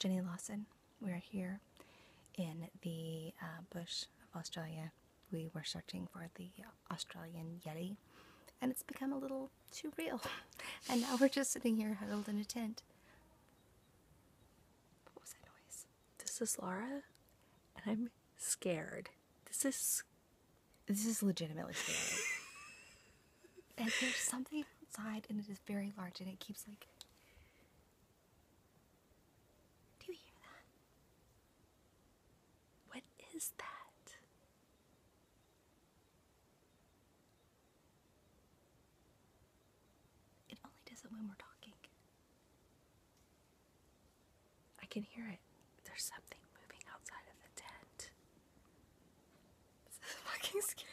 Jenny Lawson. We're here in the uh, bush of Australia. We were searching for the Australian Yeti, and it's become a little too real. And now we're just sitting here huddled in a tent. What was that noise? This is Laura, and I'm scared. This is This is legitimately scary. and there's something outside, and it is very large, and it keeps like. Do you hear that? what is that? It only does it when we're talking. I can hear it. There's something moving outside of the tent. This is fucking scary.